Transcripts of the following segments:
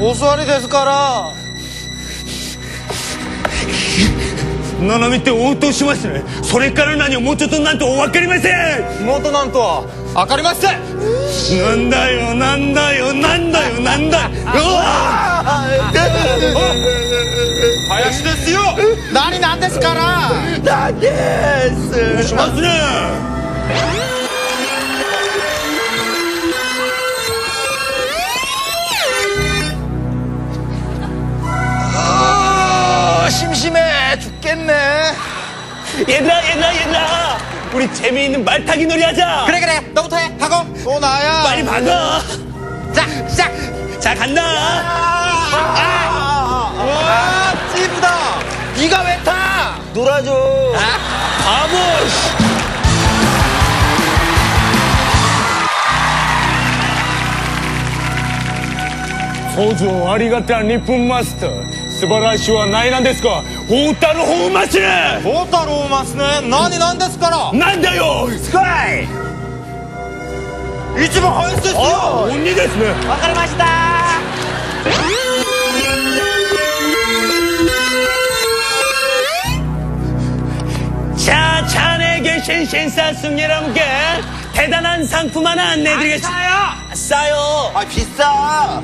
お座りですから。七海って応答しますね。それから何をもうちょっとなんとお分かりません。元なんとは。分かりません。なんだよなんだよなんだよなんだよ。うわ林ですよ。何なんですから。なんです。しますね 얘들아 얘들아 얘들아 우리 재미있는 말타기 놀이 하자 그래 그래 너부터 해 하고 또 나야 빨리 박아 자 시작 자 간다 와 찌부다 네가 왜타 놀아줘 바보 씨. 소주 ありがた日本マスター素晴らしいはないなんですか 大太郎本町ねボタローマスね何なんですからなんだよスカイ一番林ですよ鬼ですねわかりました자 자네에게 신신사 승리라 함께 대단한 상품 하나 안내드리겠습니다 싸요 아 비싸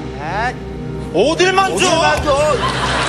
어딜 만져 어딜 만져 내 알라도